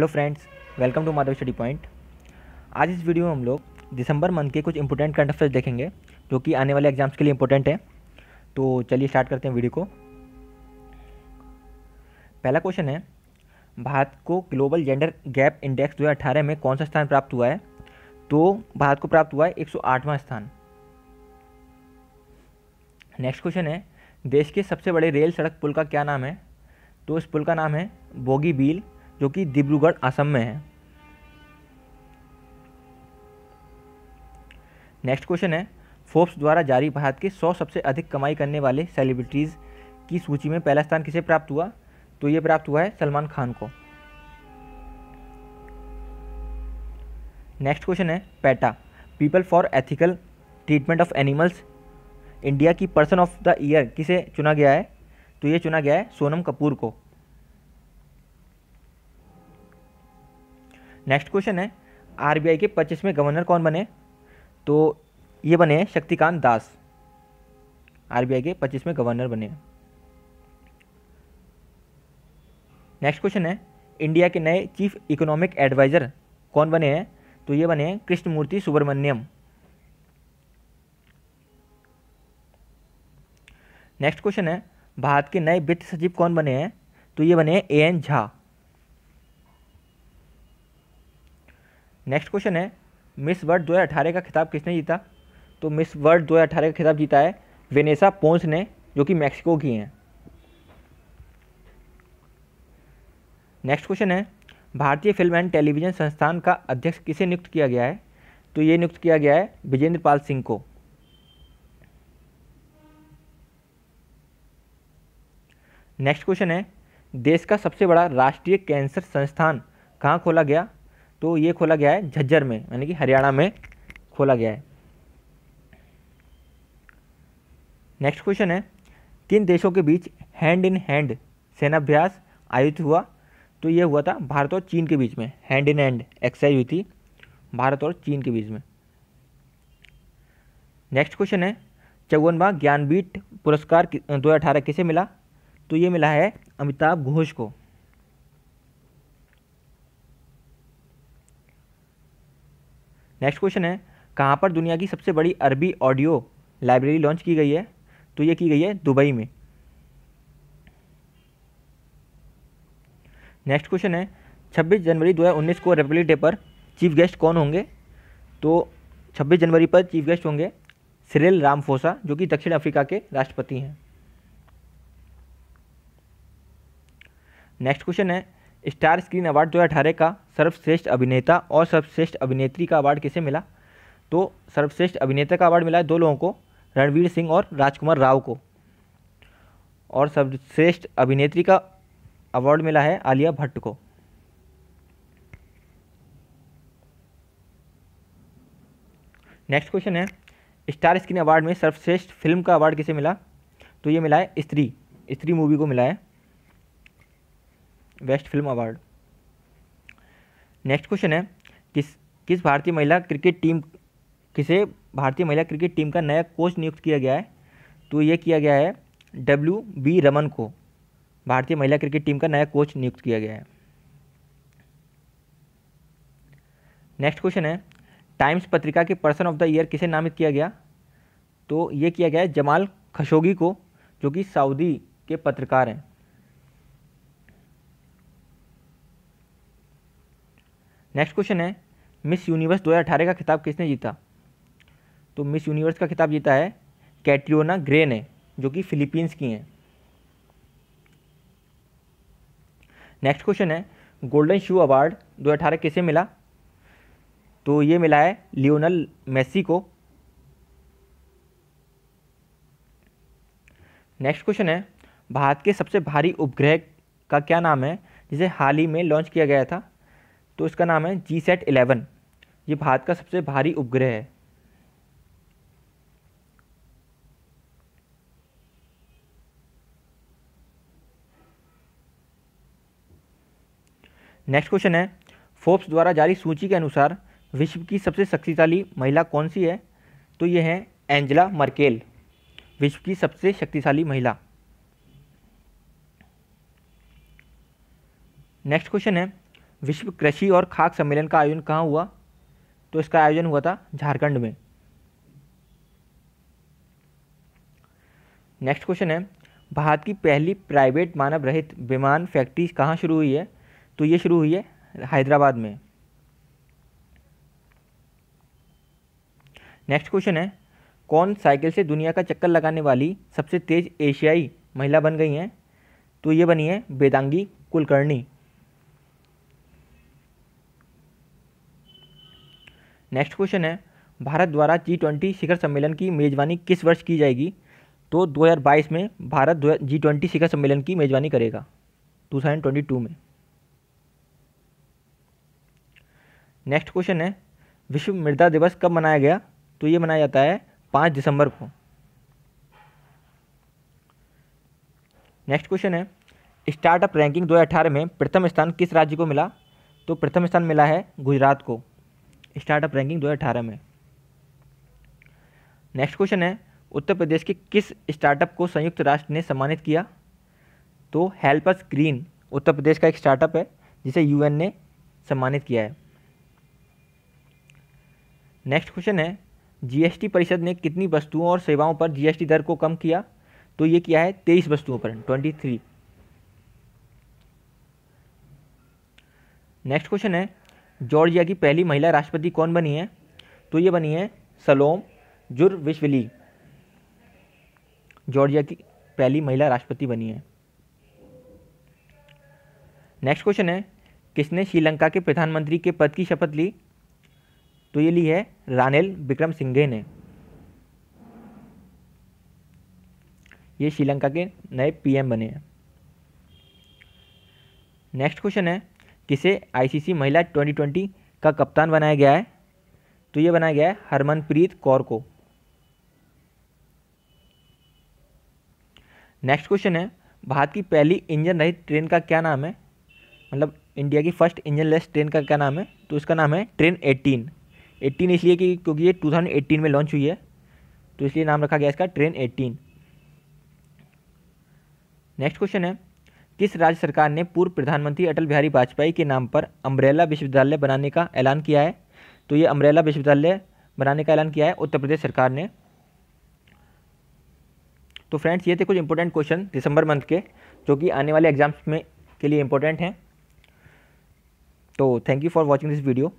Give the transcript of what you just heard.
Hello friends, welcome to Madhav study point. आज इस video में हम लोग दिसंबर मंथ के कुछ इंपॉर्टेंट करंट अफेयर्स देखेंगे, जो कि आने वाले एग्ज़ाम्स के लिए इंपॉर्टेंट है। तो चलिए स्टार्ट करते हैं वीडियो को। पहला क्वेश्चन है, भारत को ग्लोबल जेंडर गैप इंडेक्स दो हज़ार अठारह में कौन सा स्थान प्राप्त हुआ है? तो भारत को प्राप्त हुआ है एक स्थान। नेक्स्ट क्वेश्चन है, देश के सबसे बड़े रेल सड़क पुल का क्या नाम है? तो इस पुल का नाम है बोगी बील जो कि डिब्रूगढ़ असम में है। नेक्स्ट क्वेश्चन है फोर्ब्स द्वारा जारी भारत के 100 सबसे अधिक कमाई करने वाले सेलिब्रिटीज़ की सूची में पहला स्थान किसे प्राप्त हुआ? तो ये प्राप्त हुआ है सलमान खान को। नेक्स्ट क्वेश्चन है PETA people for ethical treatment of animals India की पर्सन ऑफ़ द ईयर किसे चुना गया है? तो ये चुना गया है सोनम कपूर को। नेक्स्ट क्वेश्चन है आरबीआई के पच्चीसवें गवर्नर कौन बने? तो ये बने शक्तिकांत दास। आरबीआई के पच्चीसवें गवर्नर बने। नेक्स्ट क्वेश्चन है, इंडिया के नए चीफ इकोनॉमिक एडवाइज़र कौन बने हैं? तो ये बने हैं कृष्णमूर्ति सुब्रमण्यम। नेक्स्ट क्वेश्चन है, भारत के नए वित्त सचिव कौन बने हैं? तो ये बने A N Jha. Next question है, मिस वर्ल्ड 2018 का खिताब किसने जीता? तो मिस वर्ल्ड 2018 का खिताब जीता है वेनेसा पोन्स ने, जो कि मैक्सिको की हैं। नेक्स्ट क्वेश्चन है, भारतीय फ़िल्म एंड टेलीविज़न संस्थान का अध्यक्ष किसे नियुक्त किया गया है? तो ये नियुक्त किया गया है विजेंद्र पाल सिंह को। नेक्स्ट क्वेश्चन है, देश का सबसे बड़ा राष्ट्रीय कैंसर संस्थान कहाँ खोला गया? तो ये खोला गया है झज्जर में, यानी कि हरियाणा में खोला गया है। नेक्स्ट क्वेश्चन है, किन देशों के बीच हैंड इन हैंड सेनाभ्यास आयोजित हुआ? तो ये हुआ था भारत और चीन के बीच में। हैंड इन हैंड एक्सरसाइज हुई थी भारत और चीन के बीच में। नेक्स्ट क्वेश्चन है, चौवनवा ज्ञानपीठ पुरस्कार दो हज़ार अठारह किसे मिला? तो ये मिला है अमिताभ घोष को। नेक्स्ट क्वेश्चन है, कहाँ पर दुनिया की सबसे बड़ी अरबी ऑडियो लाइब्रेरी लॉन्च की गई है? तो ये की गई है दुबई में। नेक्स्ट क्वेश्चन है 26 जनवरी 2019 को रिपब्लिक डे पर चीफ गेस्ट कौन होंगे? तो 26 जनवरी पर चीफ गेस्ट होंगे सिरिल रामफोसा, जो कि दक्षिण अफ्रीका के राष्ट्रपति हैं। नेक्स्ट क्वेश्चन है स्टार स्क्रीन अवार्ड 2018 का सर्वश्रेष्ठ अभिनेता और सर्वश्रेष्ठ अभिनेत्री का अवार्ड किसे मिला? तो सर्वश्रेष्ठ अभिनेता का अवार्ड मिला है दो लोगों को, रणवीर सिंह और राजकुमार राव को। और सर्वश्रेष्ठ अभिनेत्री का अवार्ड मिला है आलिया भट्ट को। नेक्स्ट क्वेश्चन है, स्टार स्क्रीन अवार्ड में सर्वश्रेष्ठ फ़िल्म का अवार्ड किसे मिला? तो ये मिला है स्त्री स्त्री मूवी को मिला है। Best film award. Next question है, किस किस भारतीय महिला क्रिकेट टीम, किसे भारतीय महिला क्रिकेट टीम का नया कोच नियुक्त किया गया है? तो ये किया गया है डब्ल्यू बी रमन को। भारतीय महिला क्रिकेट टीम का नया कोच नियुक्त किया गया है। नेक्स्ट क्वेश्चन है, टाइम्स पत्रिका के पर्सन ऑफ़ द ईयर किसे नामित किया गया? तो ये किया गया है जमाल खशोगी को, जो कि सऊदी के पत्रकार हैं। नेक्स्ट क्वेश्चन है मिस यूनिवर्स 2018 का खिताब किसने जीता? तो मिस यूनिवर्स का खिताब जीता है कैट्रियोना ग्रे ने जो कि फिलीपींस की हैं। नेक्स्ट क्वेश्चन है गोल्डन शू अवार्ड 2018 किसे मिला? तो ये मिला है लियोनल मेसी को। नेक्स्ट क्वेश्चन है, भारत के सबसे भारी उपग्रह का क्या नाम है, जिसे हाल ही में लॉन्च किया गया था? तो इसका नाम है जी सेट इलेवन ये भारत का सबसे भारी उपग्रह है। नेक्स्ट क्वेश्चन है फोर्ब्स द्वारा जारी सूची के अनुसार विश्व की सबसे शक्तिशाली महिला कौन सी है? तो ये है एंजेला मर्केल विश्व की सबसे शक्तिशाली महिला। नेक्स्ट क्वेश्चन है विश्व कृषि और खाक सम्मेलन का आयोजन कहाँ हुआ? तो इसका आयोजन हुआ था झारखंड में। नेक्स्ट क्वेश्चन है, भारत की पहली प्राइवेट मानव रहित विमान फैक्ट्री कहाँ शुरू हुई है? तो ये शुरू हुई है हैदराबाद में। नेक्स्ट क्वेश्चन है, कौन साइकिल से दुनिया का चक्कर लगाने वाली सबसे तेज एशियाई महिला बन गई हैं? तो ये बनी है वेदांगी कुलकर्णी। नेक्स्ट क्वेश्चन है, भारत द्वारा जी ट्वेंटी शिखर सम्मेलन की मेज़बानी किस वर्ष की जाएगी? तो 2022 में भारत जी ट्वेंटी शिखर सम्मेलन की मेज़बानी करेगा 2022 में। नेक्स्ट क्वेश्चन है, विश्व मृदा दिवस कब मनाया गया? तो ये मनाया जाता है पाँच दिसंबर को। नेक्स्ट क्वेश्चन है स्टार्टअप रैंकिंग 2018 में प्रथम स्थान किस राज्य को मिला? तो प्रथम स्थान मिला है गुजरात को। स्टार्टअप रैंकिंग 2018 में। नेक्स्ट क्वेश्चन है, उत्तर प्रदेश के किस स्टार्टअप को संयुक्त राष्ट्र ने सम्मानित किया? तो हेल्पस ग्रीन, उत्तर प्रदेश का एक स्टार्टअप है, जिसे यूएन ने सम्मानित किया है। नेक्स्ट क्वेश्चन है, जीएसटी परिषद ने कितनी वस्तुओं और सेवाओं पर जीएसटी दर को कम किया? तो ये किया है? तेईस वस्तुओं पर, ट्वेंटी थ्री। नेक्स्ट क्वेश्चन है जॉर्जिया की पहली महिला राष्ट्रपति कौन बनी है? तो ये बनी है सलोम जुर विश्वली जॉर्जिया की पहली महिला राष्ट्रपति बनी है। नेक्स्ट क्वेश्चन है, किसने श्रीलंका के प्रधानमंत्री के पद की शपथ ली? तो ये ली है रानिल विक्रम सिंघे ने। ये श्रीलंका के नए पीएम बने हैं। नेक्स्ट क्वेश्चन है किसे? आईसीसी महिला 2020 का कप्तान बनाया गया है। तो ये बनाया गया है हरमनप्रीत कौर को। नेक्स्ट क्वेश्चन है, भारत की पहली इंजन रहित ट्रेन का क्या नाम है? मतलब इंडिया की फ़र्स्ट इंजन लेस ट्रेन का क्या नाम है? तो इसका नाम है ट्रेन 18 18 इसलिए कि क्योंकि ये 2018 में लॉन्च हुई है तो इसलिए नाम रखा गया इसका ट्रेन 18 नेक्स्ट क्वेश्चन है किस राज्य सरकार ने पूर्व प्रधानमंत्री अटल बिहारी वाजपेयी के नाम पर अम्ब्रेला विश्वविद्यालय बनाने का ऐलान किया है? तो ये अम्ब्रेला विश्वविद्यालय बनाने का ऐलान किया है, उत्तर प्रदेश सरकार ने। तो फ्रेंड्स, ये थे कुछ इंपॉर्टेंट क्वेश्चन दिसंबर मंथ के, जो कि आने वाले एग्ज़ाम्स में के लिए इंपॉर्टेंट हैं। तो thank you for watching this video